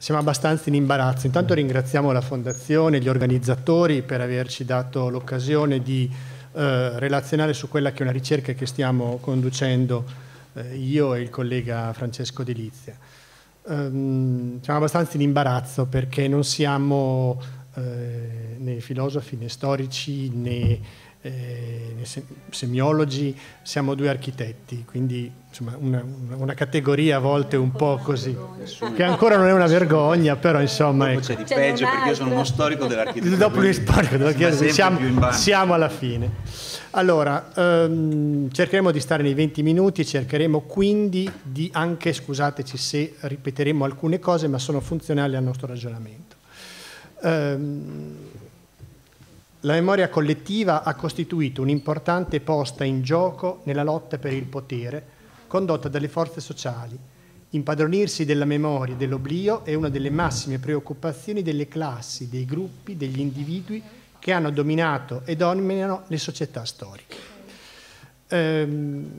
siamo abbastanza in imbarazzo. Intanto ringraziamo la Fondazione, gli organizzatori per averci dato l'occasione di eh, relazionare su quella che è una ricerca che stiamo conducendo eh, io e il collega Francesco Delizia. Um, siamo abbastanza in imbarazzo perché non siamo eh, né filosofi né storici né eh, semiologi, siamo due architetti, quindi insomma, una, una, categoria a volte un po' così, che ancora non è una vergogna, però insomma... Dopo c'è di peggio perché io sono uno storico dell'architettura. Dopo lo storico dell'architettura, siamo, siamo alla fine. Allora, ehm, cercheremo di stare nei 20 minuti, cercheremo quindi di anche, scusateci se ripeteremo alcune cose, ma sono funzionali al nostro ragionamento. Ehm, la memoria collettiva ha costituito un'importante posta in gioco nella lotta per il potere condotta dalle forze sociali. Impadronirsi della memoria e dell'oblio è una delle massime preoccupazioni delle classi, dei gruppi, degli individui che hanno dominato e dominano le società storiche. Ehm,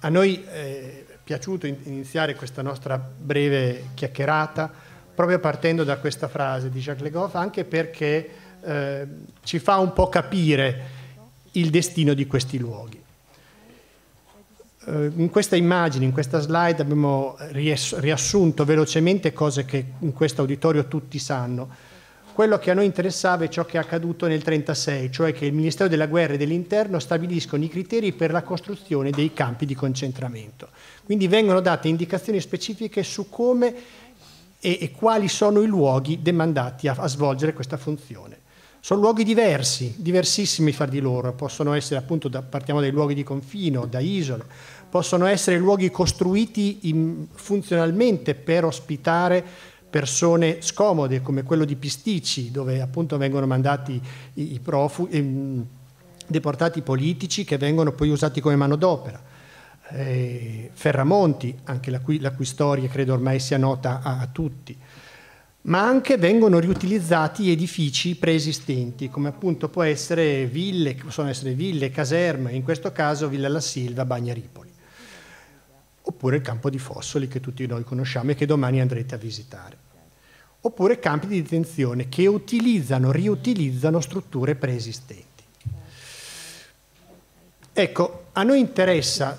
a noi è piaciuto iniziare questa nostra breve chiacchierata proprio partendo da questa frase di Jacques Le Goff, anche perché eh, ci fa un po' capire il destino di questi luoghi. Eh, in questa immagine, in questa slide abbiamo riassunto velocemente cose che in questo auditorio tutti sanno. Quello che a noi interessava è ciò che è accaduto nel 1936, cioè che il Ministero della Guerra e dell'Interno stabiliscono i criteri per la costruzione dei campi di concentramento. Quindi vengono date indicazioni specifiche su come e, e quali sono i luoghi demandati a, a svolgere questa funzione. Sono luoghi diversi, diversissimi fra di loro, possono essere appunto, da, partiamo dai luoghi di confino, da isole, possono essere luoghi costruiti in, funzionalmente per ospitare persone scomode come quello di Pisticci, dove appunto vengono mandati i, i profughi, eh, deportati politici che vengono poi usati come manodopera. Eh, Ferramonti, anche la cui, la cui, storia credo ormai sia nota a, a tutti ma anche vengono riutilizzati edifici preesistenti, come appunto può essere ville, possono essere ville, caserme, in questo caso Villa La Silva, Bagnaripoli, oppure il campo di Fossoli che tutti noi conosciamo e che domani andrete a visitare, oppure campi di detenzione che utilizzano, riutilizzano strutture preesistenti. Ecco, a noi interessa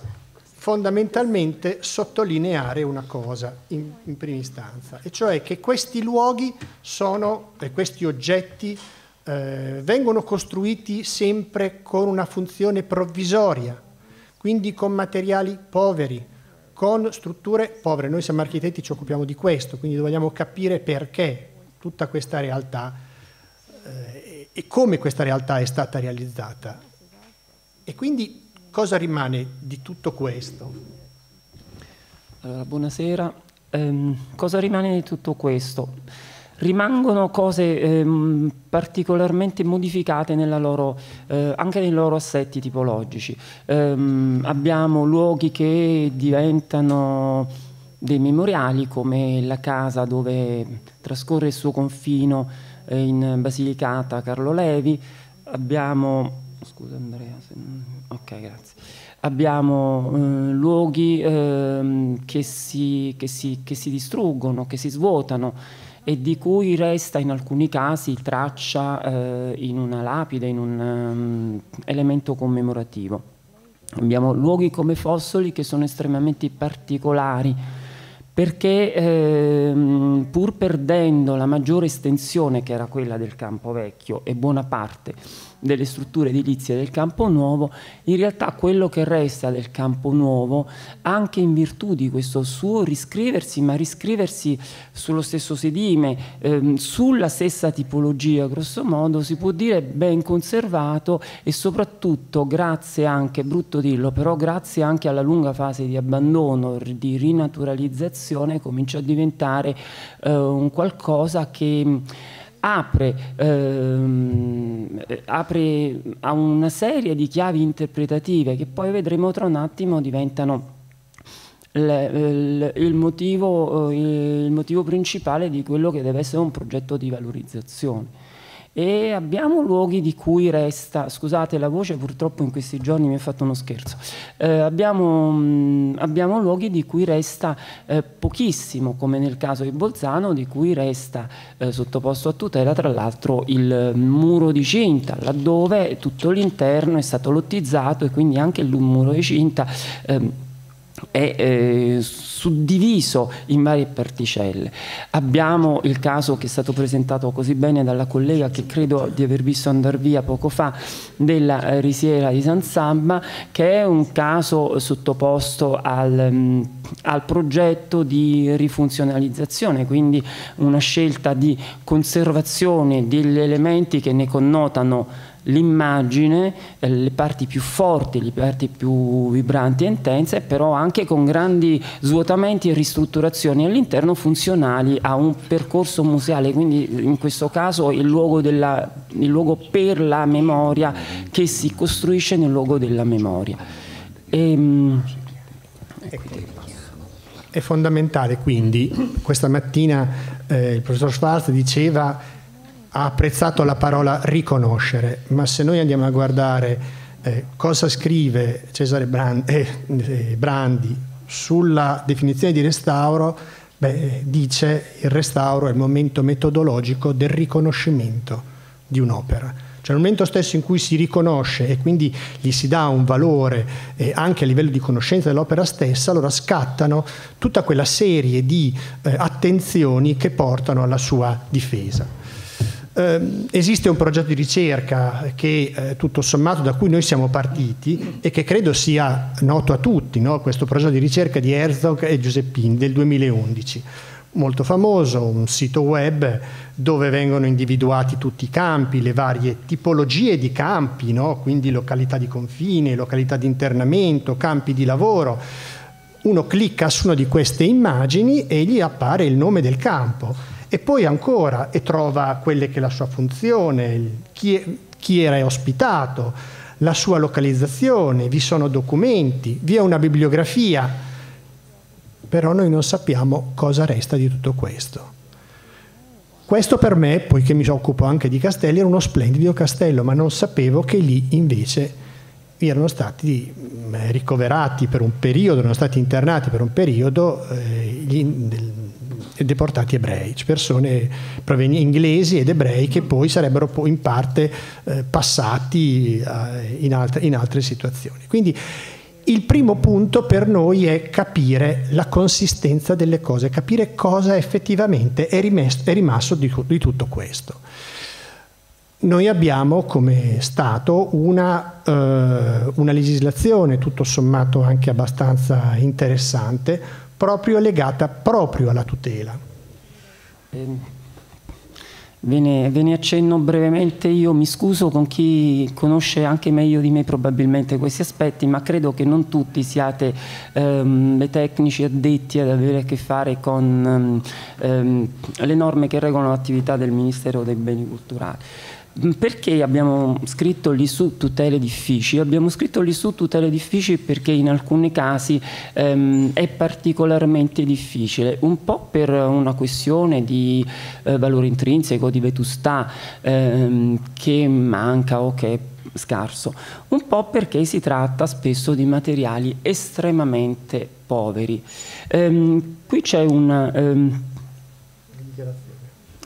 fondamentalmente sottolineare una cosa in, in, prima istanza, e cioè che questi luoghi sono, e questi oggetti eh, vengono costruiti sempre con una funzione provvisoria, quindi con materiali poveri, con strutture povere. Noi siamo architetti, ci occupiamo di questo, quindi vogliamo capire perché tutta questa realtà eh, e come questa realtà è stata realizzata. E quindi cosa rimane di tutto questo? Allora, buonasera. Eh, cosa rimane di tutto questo? Rimangono cose ehm, particolarmente modificate loro, eh, anche nei loro assetti tipologici. Ehm, abbiamo luoghi che diventano dei memoriali come la casa dove trascorre il suo confino eh, in Basilicata Carlo Levi. Abbiamo scusa Andrea. Se... Ok, grazie. Abbiamo eh, luoghi eh, che, si, che, si, che si distruggono, che si svuotano e di cui resta in alcuni casi traccia eh, in una lapide, in un um, elemento commemorativo. Abbiamo luoghi come Fossoli che sono estremamente particolari perché ehm, pur perdendo la maggiore estensione che era quella del campo vecchio e buona parte delle strutture edilizie del Campo Nuovo, in realtà quello che resta del Campo Nuovo, anche in virtù di questo suo riscriversi, ma riscriversi sullo stesso sedime, ehm, sulla stessa tipologia, grosso modo, si può dire ben conservato e soprattutto grazie anche, brutto dirlo, però grazie anche alla lunga fase di abbandono, di rinaturalizzazione, comincia a diventare eh, un qualcosa che apre, ehm, apre a una serie di chiavi interpretative che poi vedremo tra un attimo diventano il, motivo, il motivo principale di quello che deve essere un progetto di valorizzazione. E abbiamo luoghi di cui resta, scusate la voce purtroppo in questi giorni mi ha fatto uno scherzo, eh, abbiamo, mh, abbiamo, luoghi di cui resta eh, pochissimo, come nel caso di Bolzano, di cui resta eh, sottoposto a tutela tra l'altro il muro di cinta, laddove tutto l'interno è stato lottizzato e quindi anche il muro di cinta ehm, è eh, suddiviso in varie particelle. Abbiamo il caso che è stato presentato così bene dalla collega che credo di aver visto andare via poco fa della eh, risiera di San Samba che è un caso sottoposto al, mm, al progetto di rifunzionalizzazione, quindi una scelta di conservazione degli elementi che ne connotano l'immagine, eh, le parti più forti, le parti più vibranti e intense, però anche con grandi svuotamenti e ristrutturazioni all'interno funzionali a un percorso museale, quindi in questo caso il luogo, della, il luogo per la memoria che si costruisce nel luogo della memoria. E, ehm, è fondamentale quindi, questa mattina eh, il professor Schwarz diceva ha apprezzato la parola riconoscere, ma se noi andiamo a guardare eh, cosa scrive Cesare Brandi, eh, eh, Brandi, sulla definizione di restauro, beh, dice il restauro è il momento metodologico del riconoscimento di un'opera. Cioè nel momento stesso in cui si riconosce e quindi gli si dà un valore eh, anche a livello di conoscenza dell'opera stessa, allora scattano tutta quella serie di eh, attenzioni che portano alla sua difesa. Eh, esiste un progetto di ricerca che eh, tutto sommato da cui noi siamo partiti e che credo sia noto a tutti, no? questo progetto di ricerca di Herzog e Giuseppini del 2011 molto famoso, un sito web dove vengono individuati tutti i campi, le varie tipologie di campi, no? quindi località di confine, località di internamento, campi di lavoro. Uno clicca su una di queste immagini e gli appare il nome del campo e poi ancora e trova quelle che la sua funzione, chi, chi era ospitato, la sua localizzazione, vi sono documenti, vi è una bibliografia, però noi non sappiamo cosa resta di tutto questo. Questo per me, poiché mi occupo anche di castelli, era uno splendido castello, ma non sapevo che lì invece erano stati mm, ricoverati per un periodo, erano stati internati per un periodo eh, gli, del, deportati ebrei, cioè persone inglesi ed ebrei che poi sarebbero poi in parte eh, passati eh, in, altre, in altre situazioni. Quindi il primo punto per noi è capire la consistenza delle cose, capire cosa effettivamente è, rimesso, è rimasto di, di, tutto questo. Noi abbiamo come Stato una, eh, una legislazione tutto sommato anche abbastanza interessante, proprio legata proprio alla tutela. Eh, ve, ne, ve ne accenno brevemente io, mi scuso con chi conosce anche meglio di me probabilmente questi aspetti, ma credo che non tutti siate ehm, tecnici addetti ad avere a che fare con ehm, le norme che regolano l'attività del Ministero dei Beni Culturali. Perché abbiamo scritto lì su tutele difficili? Abbiamo scritto lì su tutele difficili perché in alcuni casi ehm, è particolarmente difficile, un po' per una questione di eh, valore intrinseco, di vetustà ehm, che manca o che è scarso, un po' perché si tratta spesso di materiali estremamente poveri. Ehm, qui c'è una... Ehm,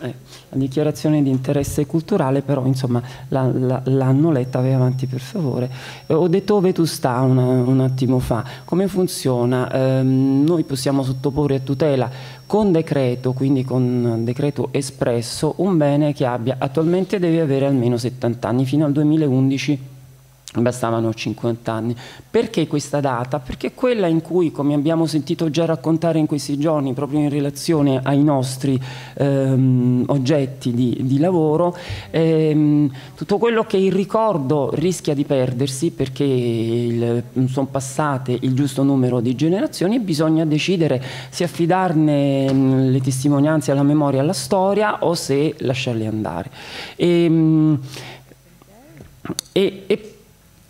eh, la dichiarazione di interesse culturale, però insomma l'hanno la, la, letta, vai avanti per favore. Eh, ho detto Vetustà una, un attimo fa, come funziona? Eh, noi possiamo sottoporre a tutela con decreto, quindi con decreto espresso, un bene che abbia, attualmente deve avere almeno 70 anni, fino al 2011 bastavano 50 anni. Perché questa data? Perché quella in cui, come abbiamo sentito già raccontare in questi giorni, proprio in relazione ai nostri ehm, oggetti di, di lavoro, ehm, tutto quello che il ricordo rischia di perdersi perché sono passate il giusto numero di generazioni e bisogna decidere se affidarne mh, le testimonianze alla memoria, alla storia o se lasciarle andare. E, ehm, e, e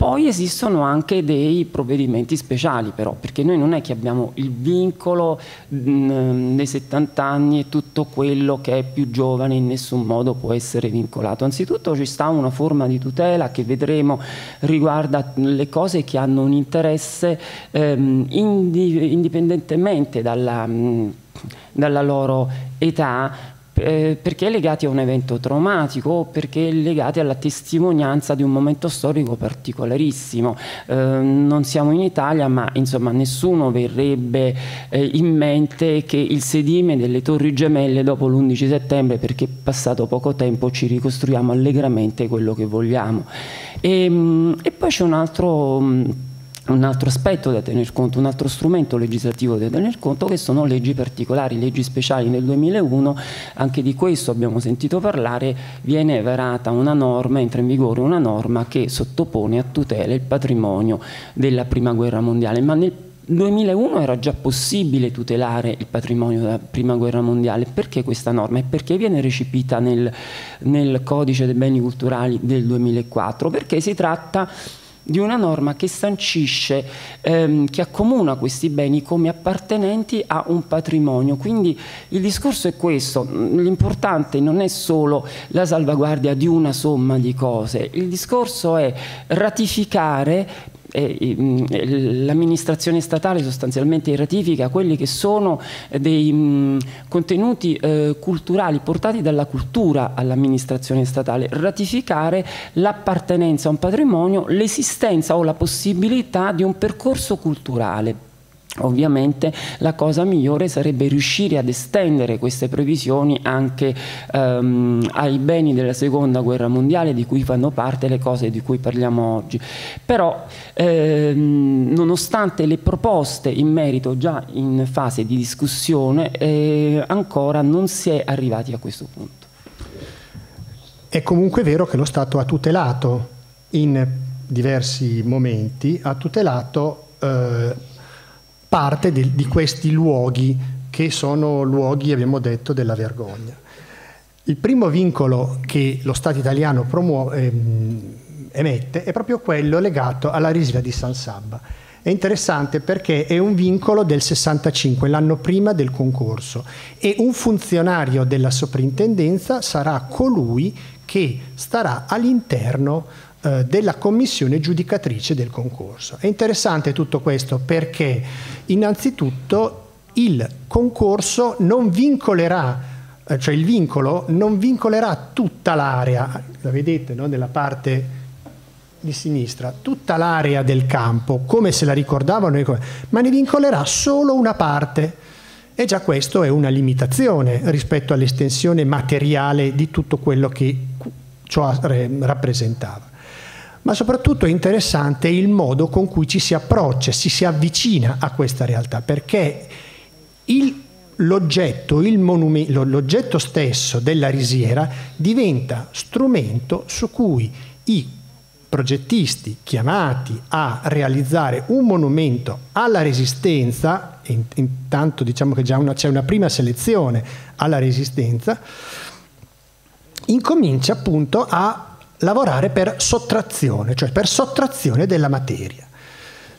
Poi esistono anche dei provvedimenti speciali però, perché noi non è che abbiamo il vincolo mh, mm, dei 70 anni e tutto quello che è più giovane in nessun modo può essere vincolato. Anzitutto ci sta una forma di tutela che vedremo riguarda le cose che hanno un interesse ehm, indipendentemente dalla, mh, mm, dalla loro età eh, perché legati a un evento traumatico o perché legati alla testimonianza di un momento storico particolarissimo. Eh, non siamo in Italia, ma insomma nessuno verrebbe eh, in mente che il sedime delle torri gemelle dopo l'11 settembre, perché passato poco tempo ci ricostruiamo allegramente quello che vogliamo. E, ehm, e poi c'è un altro un altro aspetto da tener conto, un altro strumento legislativo da tener conto che sono leggi particolari, leggi speciali. Nel 2001, anche di questo abbiamo sentito parlare, viene varata una norma, entra in vigore una norma che sottopone a tutela il patrimonio della Prima Guerra Mondiale, ma nel 2001 era già possibile tutelare il patrimonio della Prima Guerra Mondiale. Perché questa norma? E perché viene recepita nel, nel Codice dei beni culturali del 2004? Perché si tratta di una norma che sancisce, ehm, che accomuna questi beni come appartenenti a un patrimonio. Quindi il discorso è questo, l'importante non è solo la salvaguardia di una somma di cose, il discorso è ratificare l'amministrazione statale sostanzialmente ratifica quelli che sono dei mh, contenuti eh, culturali portati dalla cultura all'amministrazione statale, ratificare l'appartenenza a un patrimonio, l'esistenza o la possibilità di un percorso culturale. Ovviamente la cosa migliore sarebbe riuscire ad estendere queste previsioni anche ehm, ai beni della seconda guerra mondiale di cui fanno parte le cose di cui parliamo oggi. Però ehm, nonostante le proposte in merito già in fase di discussione eh, ancora non si è arrivati a questo punto. È comunque vero che lo Stato ha tutelato in diversi momenti, ha tutelato eh, parte di, di questi luoghi che sono luoghi, abbiamo detto, della vergogna. Il primo vincolo che lo Stato italiano promuove, ehm, emette è proprio quello legato alla risina di San Sabba. È interessante perché è un vincolo del 65, l'anno prima del concorso, e un funzionario della soprintendenza sarà colui che starà all'interno eh, della commissione giudicatrice del concorso. È interessante tutto questo perché innanzitutto il concorso non vincolerà, eh, cioè il vincolo non vincolerà tutta l'area, la vedete no? nella parte di sinistra, tutta l'area del campo, come se la ricordavano, ma ne vincolerà solo una parte. E già questo è una limitazione rispetto all'estensione materiale di tutto quello che ciò rappresentava ma soprattutto è interessante il modo con cui ci si approccia, si si avvicina a questa realtà, perché l'oggetto, l'oggetto stesso della risiera diventa strumento su cui i progettisti chiamati a realizzare un monumento alla resistenza, intanto diciamo che già una, c'è una prima selezione alla resistenza, incomincia appunto a lavorare per sottrazione, cioè per sottrazione della materia.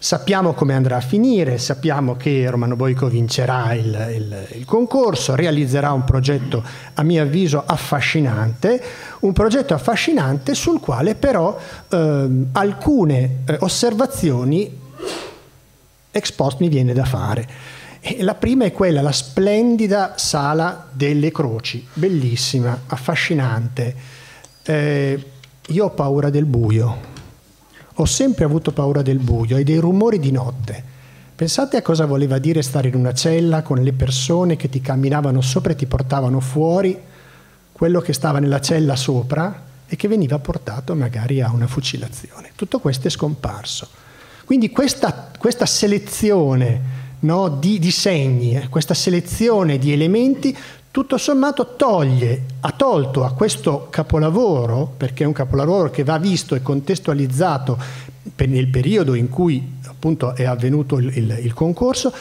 Sappiamo come andrà a finire, sappiamo che Romano Boico vincerà il, il, il, concorso, realizzerà un progetto a mio avviso affascinante, un progetto affascinante sul quale però eh, alcune eh, osservazioni ex post mi viene da fare. La prima è quella, la splendida sala delle croci, bellissima, affascinante. Eh, io ho paura del buio, ho sempre avuto paura del buio e dei rumori di notte. Pensate a cosa voleva dire stare in una cella con le persone che ti camminavano sopra e ti portavano fuori, quello che stava nella cella sopra e che veniva portato magari a una fucilazione. Tutto questo è scomparso. Quindi questa, questa selezione no, di, di, segni, eh, questa selezione di elementi tutto sommato toglie, ha tolto a questo capolavoro, perché è un capolavoro che va visto e contestualizzato nel periodo in cui appunto è avvenuto il, il, il concorso,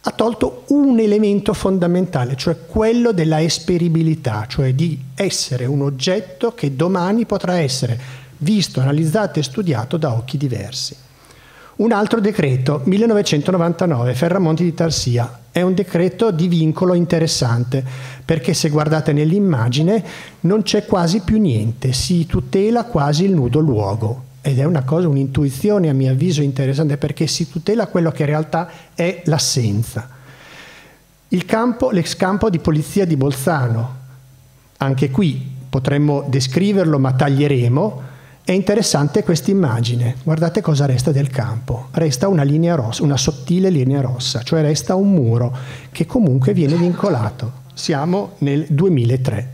ha tolto un elemento fondamentale, cioè quello della esperibilità, cioè di essere un oggetto che domani potrà essere visto, analizzato e studiato da occhi diversi. Un altro decreto, 1999, Ferramonti di Tarsia, è un decreto di vincolo interessante perché se guardate nell'immagine non c'è quasi più niente, si tutela quasi il nudo luogo. Ed è una cosa, un'intuizione a mio avviso interessante perché si tutela quello che in realtà è l'assenza. Il campo, l'ex campo di polizia di Bolzano, anche qui potremmo descriverlo ma taglieremo, è interessante questa immagine. Guardate cosa resta del campo. Resta una linea rossa, una sottile linea rossa, cioè resta un muro che comunque viene vincolato. Siamo nel 2003.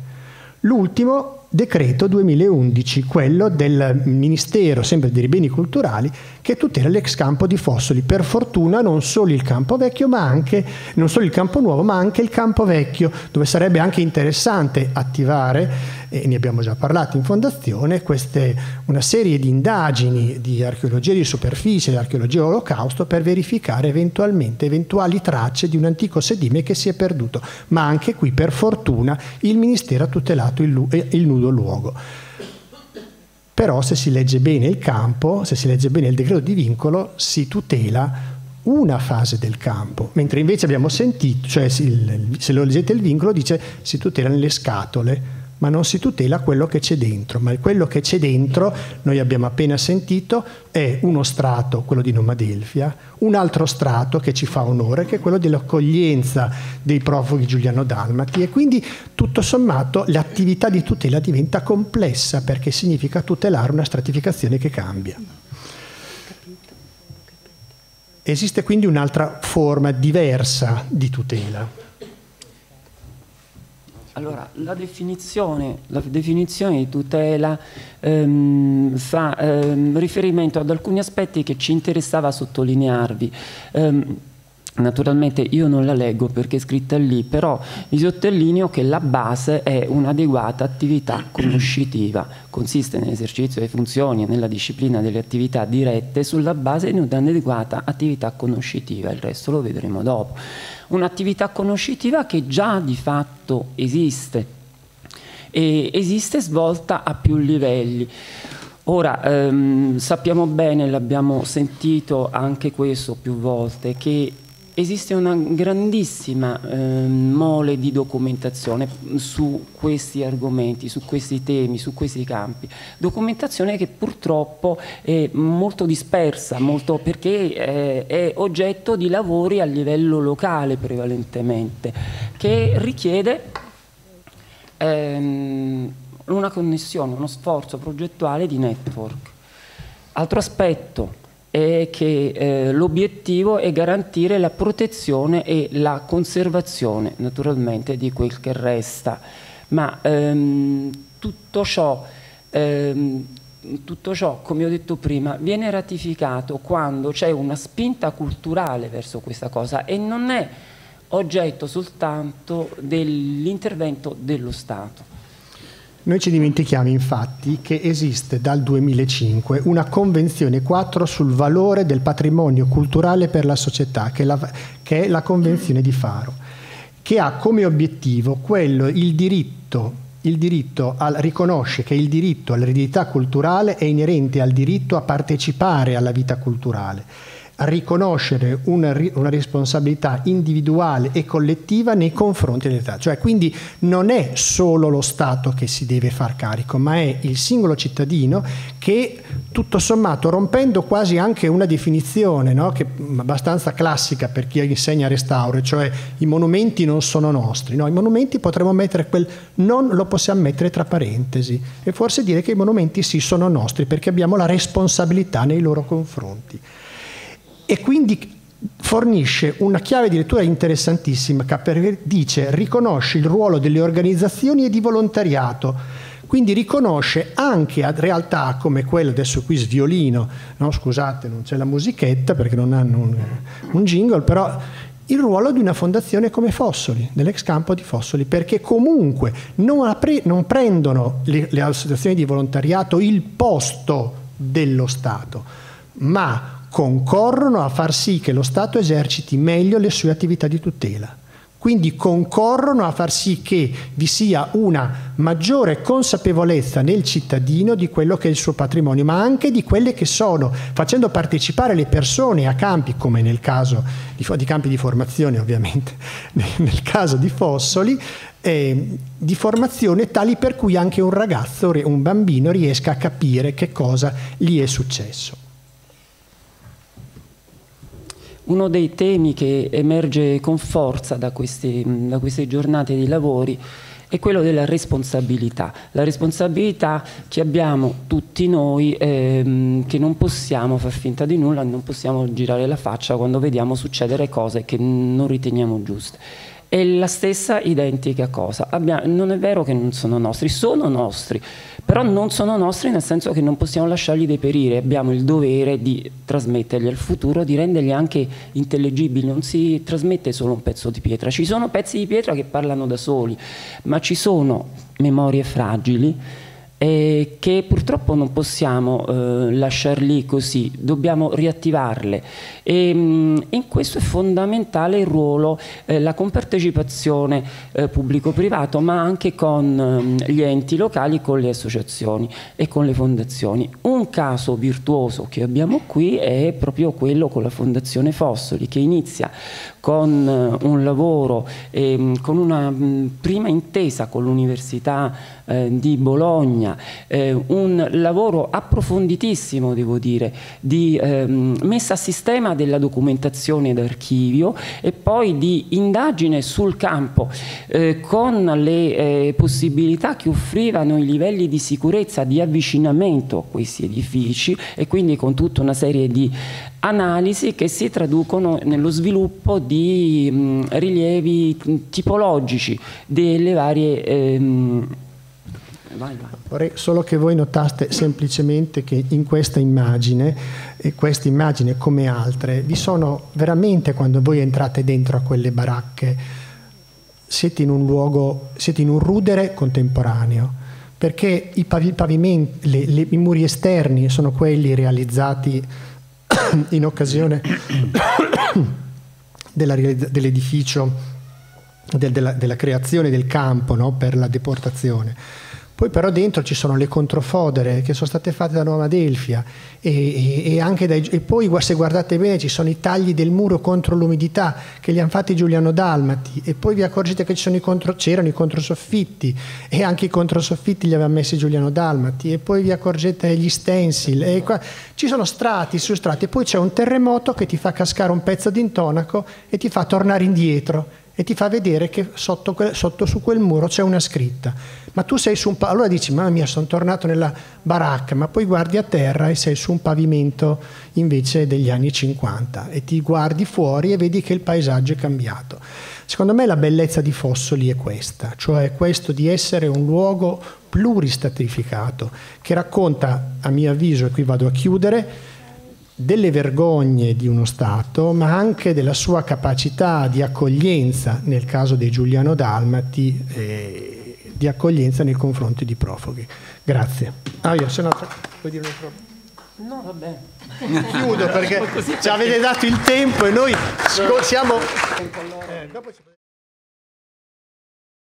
L'ultimo decreto 2011, quello del Ministero sempre dei beni culturali che tutela l'ex campo di Fossoli. Per fortuna non solo il campo vecchio, ma anche non solo il campo nuovo, ma anche il campo vecchio, dove sarebbe anche interessante attivare e ne abbiamo già parlato in fondazione, queste, una serie di indagini di archeologia di superficie, di archeologia olocausto per verificare eventualmente eventuali tracce di un antico sedime che si è perduto, ma anche qui per fortuna il Ministero ha tutelato il, il nudo luogo. Però se si legge bene il campo, se si legge bene il decreto di vincolo, si tutela una fase del campo, mentre invece abbiamo sentito, cioè se lo leggete il vincolo dice si tutelano le scatole, ma non si tutela quello che c'è dentro. Ma quello che c'è dentro, noi abbiamo appena sentito, è uno strato, quello di Nomadelfia, un altro strato che ci fa onore, che è quello dell'accoglienza dei profughi giuliano-dalmati e quindi tutto sommato l'attività di tutela diventa complessa perché significa tutelare una stratificazione che cambia. Esiste quindi un'altra forma diversa di tutela. Allora, la definizione, la definizione di tutela ehm, fa ehm, riferimento ad alcuni aspetti che ci interessava sottolinearvi. Ehm, Naturalmente io non la leggo perché è scritta lì, però vi sottolineo che la base è un'adeguata attività conoscitiva, consiste nell'esercizio delle funzioni e nella disciplina delle attività dirette. Sulla base di un'adeguata attività conoscitiva, il resto lo vedremo dopo. Un'attività conoscitiva che già di fatto esiste e esiste svolta a più livelli. Ora, ehm, sappiamo bene, l'abbiamo sentito anche questo più volte, che esiste una grandissima eh, mole di documentazione su questi argomenti, su questi temi, su questi campi. Documentazione che purtroppo è molto dispersa, molto, perché è, è oggetto di lavori a livello locale prevalentemente, che richiede ehm, una connessione, uno sforzo progettuale di network. Altro aspetto, è che eh, l'obiettivo è garantire la protezione e la conservazione naturalmente di quel che resta, ma ehm, tutto, ciò, ehm, tutto ciò, come ho detto prima, viene ratificato quando c'è una spinta culturale verso questa cosa e non è oggetto soltanto dell'intervento dello Stato. Noi ci dimentichiamo infatti che esiste dal 2005 una Convenzione 4 sul valore del patrimonio culturale per la società, che è la, che è la Convenzione di Faro, che ha come obiettivo quello, il diritto, il diritto al, riconosce che il diritto all'eredità culturale è inerente al diritto a partecipare alla vita culturale riconoscere una, una, responsabilità individuale e collettiva nei confronti dell'età. Cioè, quindi non è solo lo Stato che si deve far carico, ma è il singolo cittadino che, tutto sommato, rompendo quasi anche una definizione no? che è abbastanza classica per chi insegna restauro, cioè i monumenti non sono nostri. No? I monumenti potremmo mettere quel non lo possiamo mettere tra parentesi e forse dire che i monumenti sì sono nostri perché abbiamo la responsabilità nei loro confronti e quindi fornisce una chiave di lettura interessantissima che dice riconosce il ruolo delle organizzazioni e di volontariato, quindi riconosce anche a realtà come quella, adesso qui sviolino, no, scusate non c'è la musichetta perché non hanno un, un jingle, però il ruolo di una fondazione come Fossoli, nell'ex campo di Fossoli, perché comunque non, pre- non prendono le, le associazioni di volontariato il posto dello Stato, ma concorrono a far sì che lo Stato eserciti meglio le sue attività di tutela. quindi concorrono a far sì che vi sia una maggiore consapevolezza nel cittadino di quello che è il suo patrimonio, ma anche di quelle che sono, facendo partecipare le persone a campi, come nel caso di, di campi di formazione ovviamente, nel caso di Fossoli, eh, di formazione tali per cui anche un ragazzo, un bambino riesca a capire che cosa gli è successo. Uno dei temi che emerge con forza da queste, da queste giornate di lavori è quello della responsabilità, la responsabilità che abbiamo tutti noi, ehm, che non possiamo far finta di nulla, non possiamo girare la faccia quando vediamo succedere cose che non riteniamo giuste è la stessa identica cosa. Abbiamo, non è vero che non sono nostri, sono nostri, però non sono nostri nel senso che non possiamo lasciarli deperire, abbiamo il dovere di trasmetterli al futuro, di renderli anche intellegibili, non si trasmette solo un pezzo di pietra, ci sono pezzi di pietra che parlano da soli, ma ci sono memorie fragili eh, che purtroppo non possiamo eh, lasciar lì così, dobbiamo riattivarle e mh, in questo è fondamentale il ruolo, eh, la compartecipazione eh, pubblico-privato ma anche con mh, gli enti locali, con le associazioni e con le fondazioni. Un caso virtuoso che abbiamo qui è proprio quello con la Fondazione Fossoli che inizia con eh, un lavoro, eh, con una mh, prima intesa con l'Università eh, di Bologna, eh, un lavoro approfonditissimo, devo dire, di ehm, messa a sistema della documentazione d'archivio e poi di indagine sul campo eh, con le eh, possibilità che offrivano i livelli di sicurezza di avvicinamento a questi edifici e quindi con tutta una serie di analisi che si traducono nello sviluppo di mh, rilievi tipologici delle varie... Ehm... vai, vai. Vorrei solo che voi notaste semplicemente che in questa immagine, e questa immagine come altre, vi sono veramente quando voi entrate dentro a quelle baracche, siete in un luogo, siete in un rudere contemporaneo perché i pavimenti, le, le, i muri esterni sono quelli realizzati in occasione dell'edificio, del, della, della, creazione del campo no, per la deportazione poi però dentro ci sono le controfodere che sono state fatte da Nuova Delfia e, e, e, dai, e, poi se guardate bene ci sono i tagli del muro contro l'umidità che li hanno fatti Giuliano Dalmati e poi vi accorgete che i contro, i controsoffitti e anche i controsoffitti li aveva messi Giuliano Dalmati e poi vi accorgete gli stencil e qua, ci sono strati su strati e poi c'è un terremoto che ti fa cascare un pezzo di intonaco e ti fa tornare indietro e ti fa vedere che sotto, sotto su quel muro c'è una scritta. Ma tu sei su un allora dici mamma mia sono tornato nella baracca ma poi guardi a terra e sei su un pavimento invece degli anni 50 e ti guardi fuori e vedi che il paesaggio è cambiato. Secondo me la bellezza di Fossoli è questa cioè questo di essere un luogo pluristratificato che racconta a mio avviso e qui vado a chiudere delle vergogne di uno Stato, ma anche della sua capacità di accoglienza, nel caso dei Giuliano Dalmati, eh, di accoglienza nei confronti di profughi. Grazie. Ah, io se no, vuoi dire un No, vabbè. Chiudo perché ci avete dato il tempo e noi siamo... Eh,